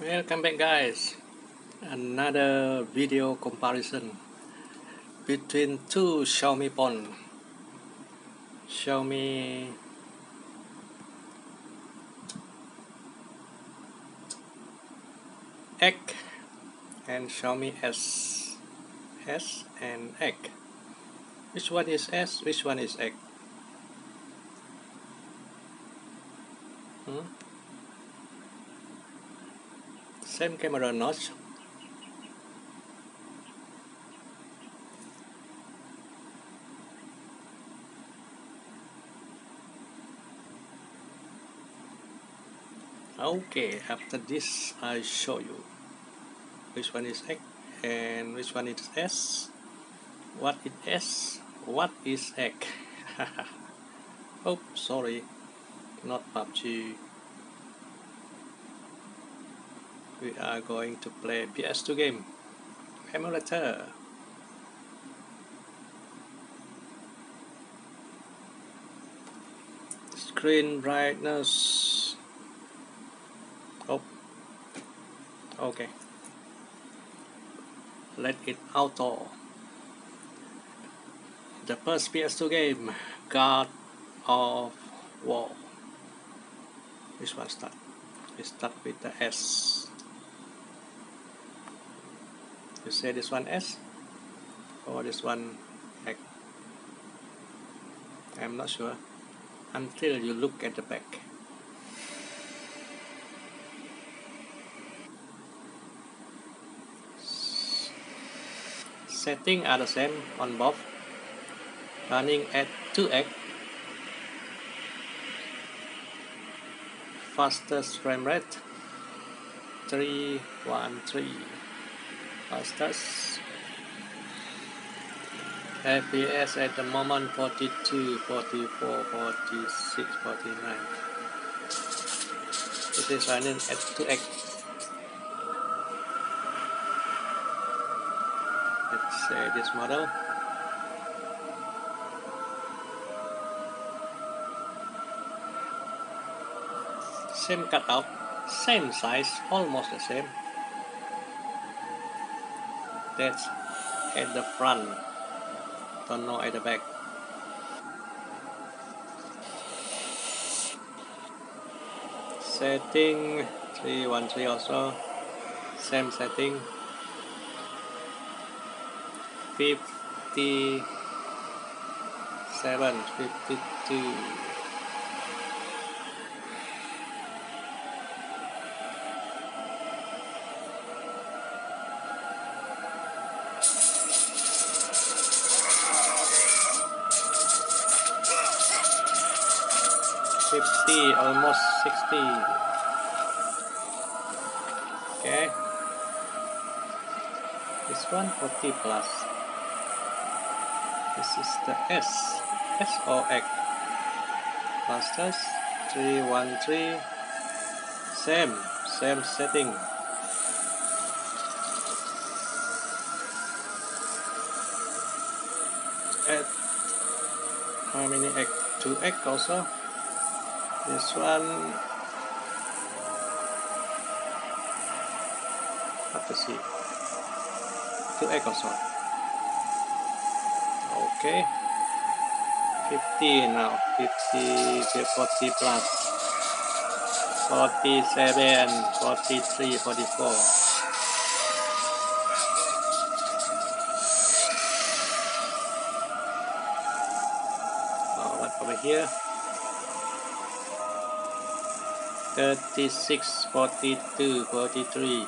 Welcome back guys. Another video comparison between two Xiaomi phone. Xiaomi X and Xiaomi S. S and X. Which one is S? Which one is X? Hmm? Same camera notch. Okay, after this I show you which one is X and which one is S. What is S? What is X? oh, sorry, not PUBG. We are going to play PS2 game emulator. Screen brightness. Oh, okay. Let it auto. The first PS2 game, God of War. This one start. We start with the S. You say this one S or this one X? I'm not sure until you look at the back. Setting are the same on both. Running at 2x. Fastest frame rate 313 fastest FPS at the moment 42 44 46 49 This is running at 2x let's say this model. Same cutout same size almost the same that's at the front. Don't know at the back. Setting 313 also. Same setting. 57 52 50 almost 60 okay. This one 40 plus. This is the S. S or X. Fastest 313 same same setting. At how many X 2X also this one have to see? Two egg also okay. 50 now. 50 40 plus. 47 43 44 oh, over here 36, 42, 43.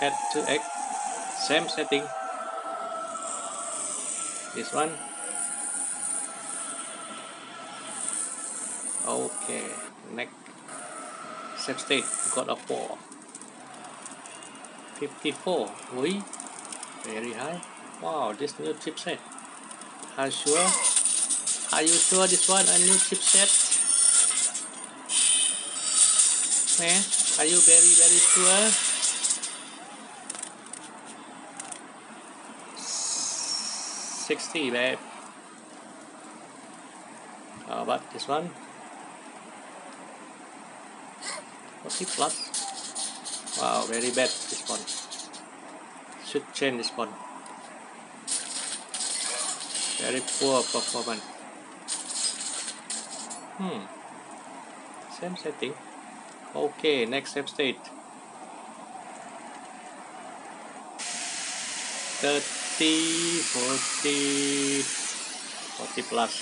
Add to X, same setting. This one. Okay, next. Save state, God of War. 54, we very high. Wow, this new chipset. Are sure? Are you sure this one a new chipset? Man, are you very very sure? Sixty, babe. How about this one? 40 plus wow very bad this one should change this one very poor performance hmm. Same setting. Okay next step state. 30 40 40 plus.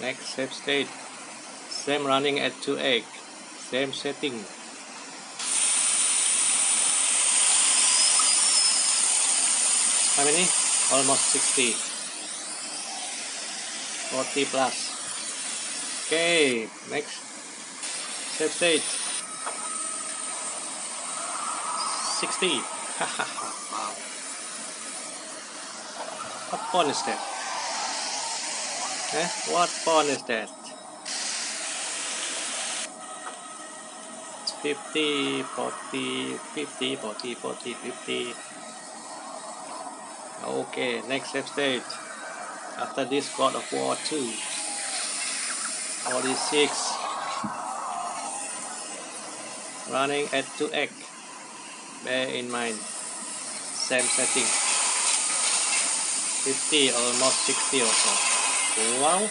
Next step state. Same running at 2 egg. Same setting. How many? Almost 60 40 plus okay next. Step state 60 wow. What pawn is that? Eh? what pawn is that? 50 40 50 40 40 50 okay next step stage after this god of war 2 46 running at 2x bear in mind. Same setting. 50 almost 60 also wow.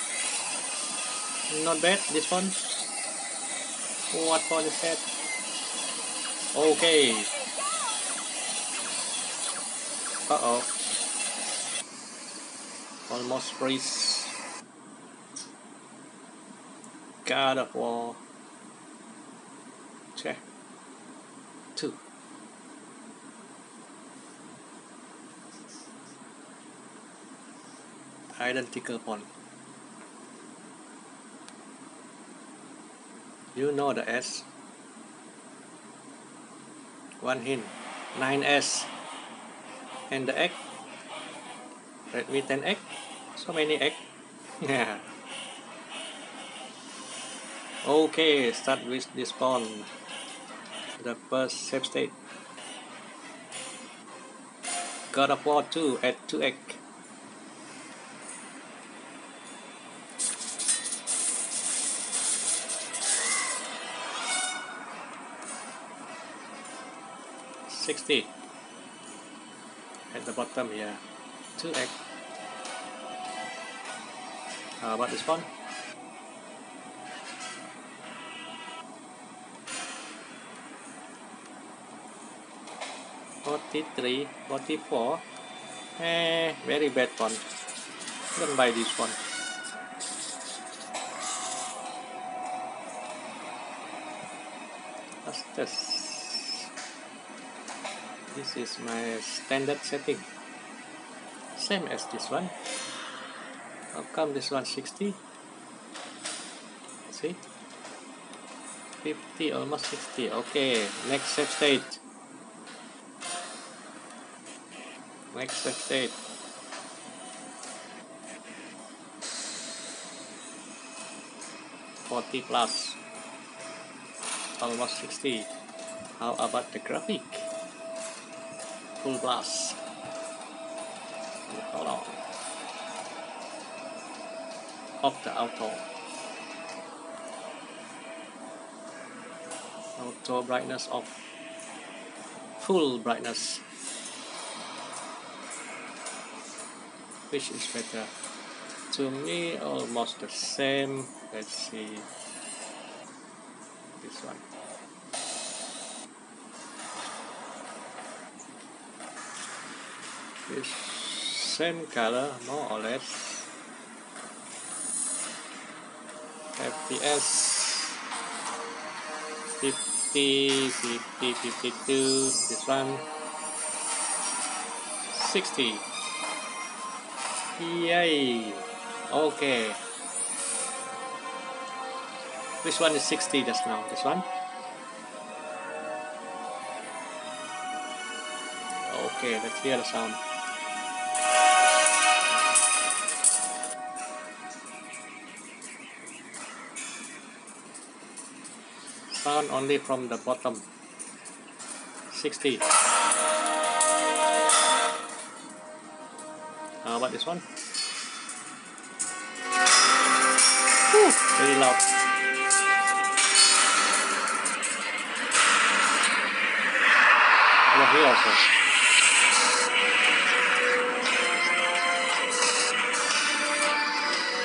Not bad this one. What pawn is that Okay. Uh-oh. Almost freeze. God of War. Check. Two. Identical pawn. You know the S one hint 9s and the egg let me 10 egg so many egg yeah okay start with this pawn. The first step state. God of War 2 at 2 egg. Sixty. At the bottom here, two egg. Uh, How about this one? Forty-three, forty-four. Eh, very bad one. Don't buy this one. What's this? This is my standard setting. Same as this one. How come this one 60? See? 50, almost 60. Okay, next step state. Next state. Forty plus, almost sixty. How about the graphic? Full blast. Hold on. Off the auto. Auto brightness off. Full brightness. Which is better? To me, almost the same. Let's see. This one. Same color, more or less. FPS 50, 50, 52, this one 60. Yay! Okay. Which one is 60 just now? This one? Okay, let's hear the sound. Sound only from the bottom. 60. How about this one? Whew, very loud. here also.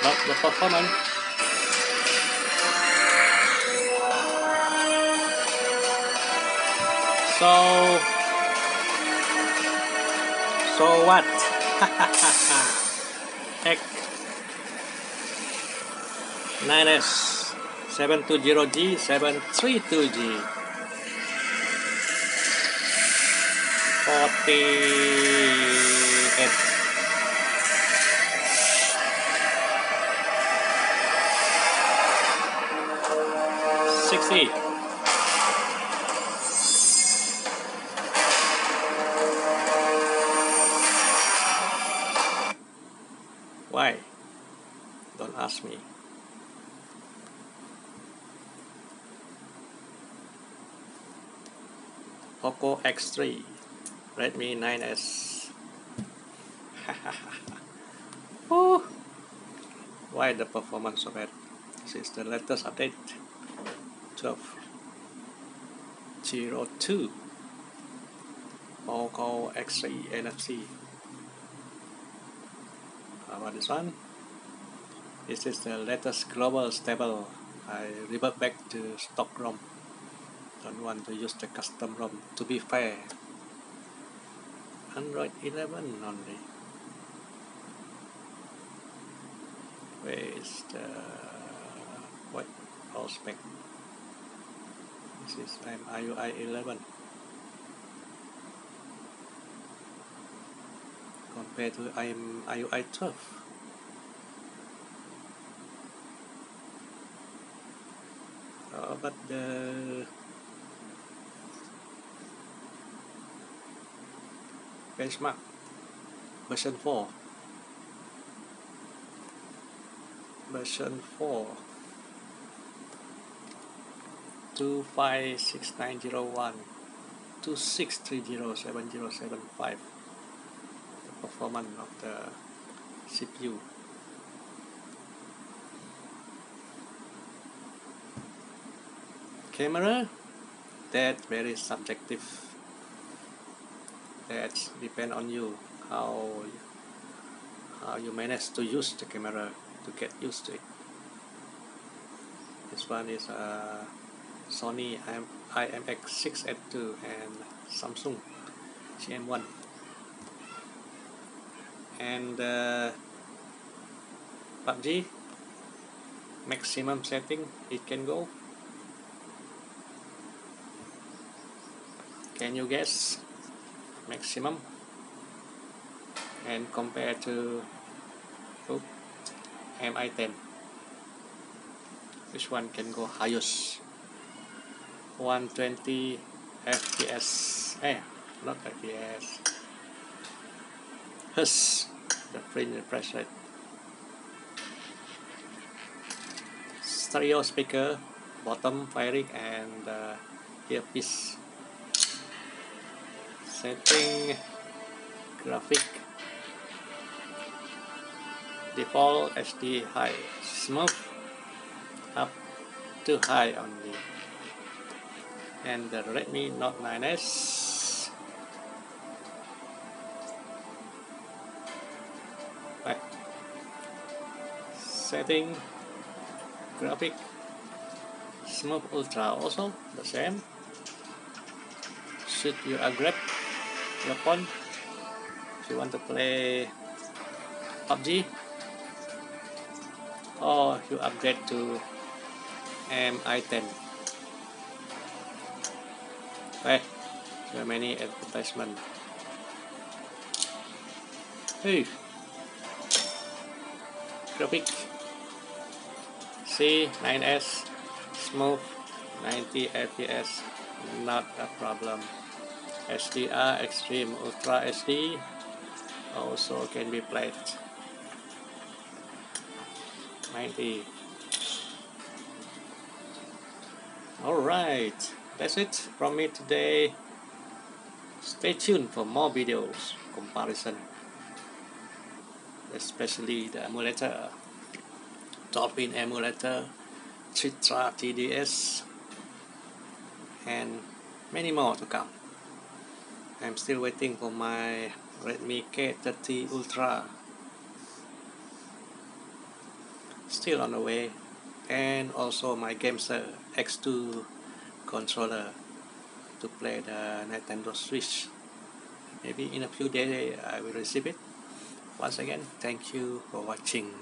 But the performance so so what 9S 720G 732G 48 60 X3 Redmi 9S Woo. Why the performance bad? This is the latest update. 12.02 Poco X3 NFC How about this one? This is the latest global stable. I revert back to stock ROM don't want to use the custom ROM to be fair. Android 11 only. Where is the what all spec this is MIUI 11 compared to I'm IUI 12 uh, but the benchmark. Version 4 version 4 256901 26307075 the performance of the CPU camera? That very subjective that depend on you how how you manage to use the camera to get used to it. This one is a Sony IMX682 and Samsung GM1 and uh, PUBG maximum setting it can go. Can you guess maximum and compare to oops, MI10 which one can go highest? 120 fps eh not fps hertz the frame refresh rate. Stereo speaker bottom firing and uh, earpiece setting graphic default HD high smooth up to high only. And the Redmi Note 9s right. setting graphic smooth ultra also the same. Should you upgrade phone if you want to play PUBG or you upgrade to MI10 Hey, so many advertisement? Hey. Graphic. C9S smooth. 90 fps not a problem HDR Extreme Ultra HD also can be played. 90 alright that's it from me today. Stay tuned for more videos comparison especially the emulator. Top-in emulator Citra 3DS and many more to come I'm still waiting for my Redmi K30 Ultra. Still on the way. And also my GameSir X2 controller to play the Nintendo Switch. Maybe in a few days I will receive it. Once again thank you for watching